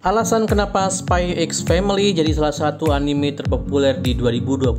Alasan kenapa Spy X Family jadi salah satu anime terpopuler di 2022.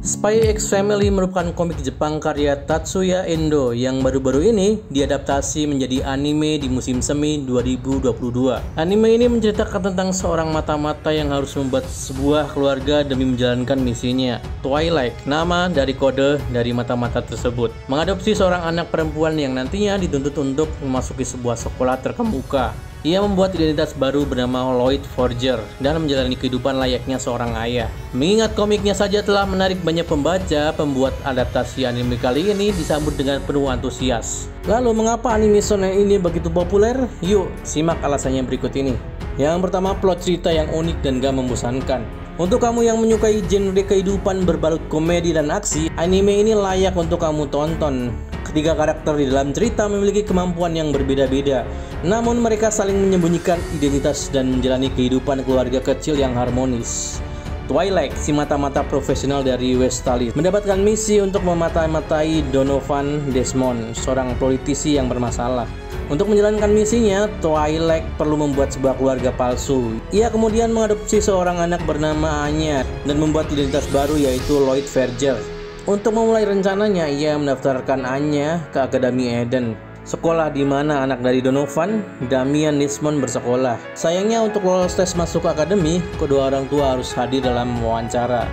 Spy X Family merupakan komik Jepang karya Tatsuya Endo yang baru-baru ini diadaptasi menjadi anime di musim semi 2022. Anime ini menceritakan tentang seorang mata-mata yang harus membuat sebuah keluarga demi menjalankan misinya. Twilight, nama dari kode dari mata-mata tersebut, mengadopsi seorang anak perempuan yang nantinya dituntut untuk memasuki sebuah sekolah terkemuka ia membuat identitas baru bernama Lloyd Forger dan menjalani kehidupan layaknya seorang ayah. Mengingat komiknya saja telah menarik banyak pembaca, pembuat adaptasi anime kali ini disambut dengan penuh antusias. Lalu mengapa anime shonen ini begitu populer? Yuk, simak alasannya berikut ini. Yang pertama, plot cerita yang unik dan gak membosankan. Untuk kamu yang menyukai genre kehidupan berbalut komedi dan aksi, anime ini layak untuk kamu tonton. Ketiga karakter di dalam cerita memiliki kemampuan yang berbeda-beda, namun mereka saling menyembunyikan identitas dan menjalani kehidupan keluarga kecil yang harmonis. Twilight, si mata-mata profesional dari Westalis, mendapatkan misi untuk memata-matai Donovan Desmond, seorang politisi yang bermasalah. Untuk menjalankan misinya, Twilight perlu membuat sebuah keluarga palsu. Ia kemudian mengadopsi seorang anak bernama Anya dan membuat identitas baru yaitu Lloyd Verger. Untuk memulai rencananya, ia mendaftarkan Anya ke Akademi Eden, sekolah di mana anak dari Donovan, Damian Nismon bersekolah. Sayangnya untuk lolos tes masuk akademi, kedua orang tua harus hadir dalam wawancara.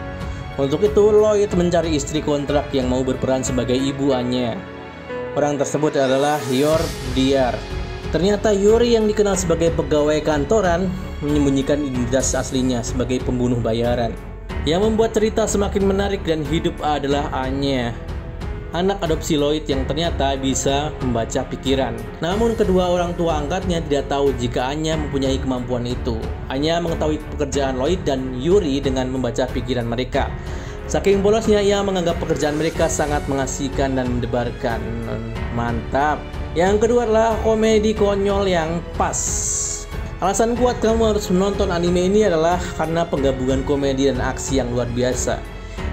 Untuk itu, Lloyd mencari istri kontrak yang mau berperan sebagai ibu Anya. Orang tersebut adalah Yor Diar. Ternyata Yuri yang dikenal sebagai pegawai kantoran menyembunyikan identitas aslinya sebagai pembunuh bayaran. Yang membuat cerita semakin menarik dan hidup adalah Anya, anak adopsi Lloyd yang ternyata bisa membaca pikiran. Namun kedua orang tua angkatnya tidak tahu jika Anya mempunyai kemampuan itu. Anya mengetahui pekerjaan Lloyd dan Yuri dengan membaca pikiran mereka. Saking bolosnya ia menganggap pekerjaan mereka sangat mengasihkan dan mendebarkan. Mantap. Yang kedua adalah komedi konyol yang pas. Alasan kuat kamu harus menonton anime ini adalah karena penggabungan komedi dan aksi yang luar biasa.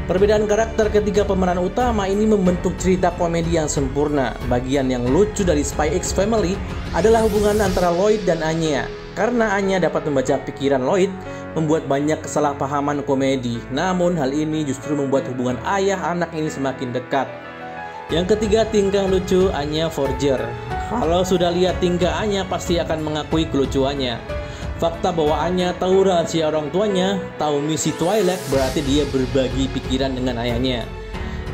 Perbedaan karakter ketiga pemeran utama ini membentuk cerita komedi yang sempurna. Bagian yang lucu dari Spy X Family adalah hubungan antara Lloyd dan Anya. Karena Anya dapat membaca pikiran Lloyd, membuat banyak kesalahpahaman komedi. Namun hal ini justru membuat hubungan ayah anak ini semakin dekat. Yang ketiga tingkah lucu Anya Forger. Kalau sudah lihat tingkah Anya pasti akan mengakui kelucuannya. Fakta bahwa Anya tahu rahasia orang tuanya, tahu misi Twilight berarti dia berbagi pikiran dengan ayahnya.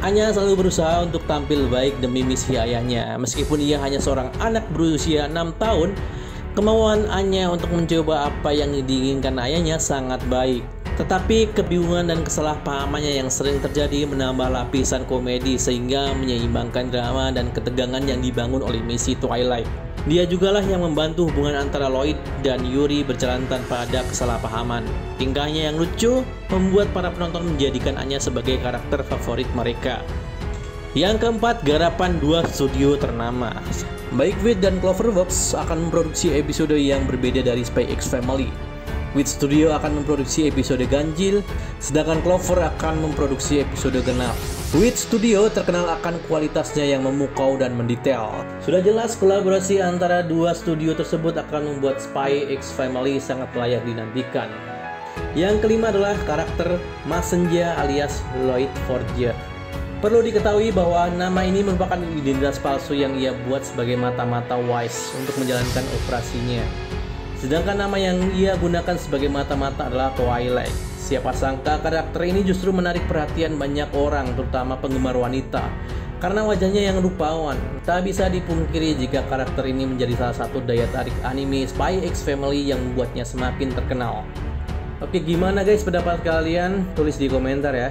Anya selalu berusaha untuk tampil baik demi misi ayahnya. Meskipun ia hanya seorang anak berusia 6 tahun, kemauan Anya untuk mencoba apa yang diinginkan ayahnya sangat baik. Tetapi kebingungan dan kesalahpahamannya yang sering terjadi menambah lapisan komedi sehingga menyeimbangkan drama dan ketegangan yang dibangun oleh misi Twilight. Dia jugalah yang membantu hubungan antara Lloyd dan Yuri berjalan tanpa ada kesalahpahaman. Tingkahnya yang lucu membuat para penonton menjadikan Anya sebagai karakter favorit mereka. Yang keempat, garapan dua studio ternama. Baik Wit dan Cloverworks akan memproduksi episode yang berbeda dari Spy X Family. Wit Studio akan memproduksi episode ganjil, sedangkan Clover akan memproduksi episode genap. Wit Studio terkenal akan kualitasnya yang memukau dan mendetail. Sudah jelas kolaborasi antara dua studio tersebut akan membuat Spy X Family sangat layak dinantikan. Yang kelima adalah karakter Masenja alias Lloyd Forger. Perlu diketahui bahwa nama ini merupakan identitas palsu yang ia buat sebagai mata-mata Wise untuk menjalankan operasinya. Sedangkan nama yang ia gunakan sebagai mata-mata adalah Twilight. Siapa sangka karakter ini justru menarik perhatian banyak orang, terutama penggemar wanita. Karena wajahnya yang rupawan, tak bisa dipungkiri jika karakter ini menjadi salah satu daya tarik anime Spy X Family yang membuatnya semakin terkenal. Oke, gimana guys pendapat kalian? Tulis di komentar ya.